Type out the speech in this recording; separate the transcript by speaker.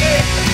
Speaker 1: Yeah.